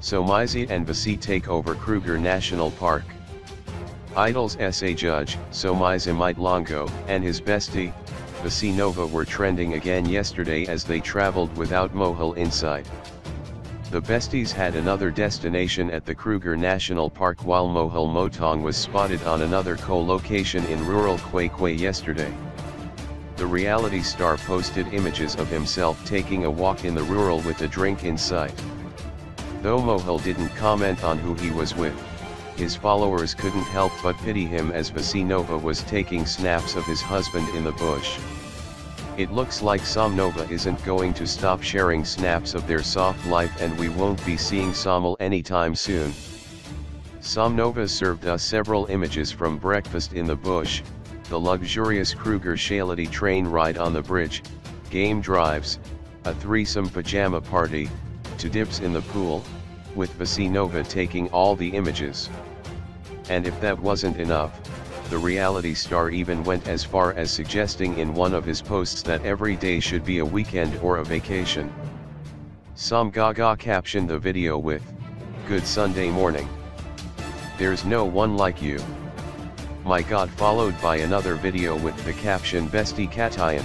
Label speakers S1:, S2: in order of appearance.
S1: Somizi and Vusi take over Kruger National Park. Idols SA judge, Somizi Mhlongo, and his bestie, Vusi Nova were trending again yesterday as they traveled without Mohale inside. The besties had another destination at the Kruger National Park while Mohale Motaung was spotted on another co-location in rural Qwaqwa yesterday. The reality star posted images of himself taking a walk in the rural with a drink in sight. Though Mohale didn't comment on who he was with, his followers couldn't help but pity him as Vusi Nova was taking snaps of his husband in the bush. It looks like Somnova isn't going to stop sharing snaps of their soft life and we won't be seeing Somhale anytime soon. Somnova served us several images from breakfast in the bush, the luxurious Kruger Shalati train ride on the bridge, game drives, a threesome pajama party, to dips in the pool, with Vusi Nova taking all the images. And if that wasn't enough, the reality star even went as far as suggesting in one of his posts that every day should be a weekend or a vacation. Somgaga captioned the video with, Good Sunday morning. There's no one like you. My god followed by another video with the caption Bestie Katayan.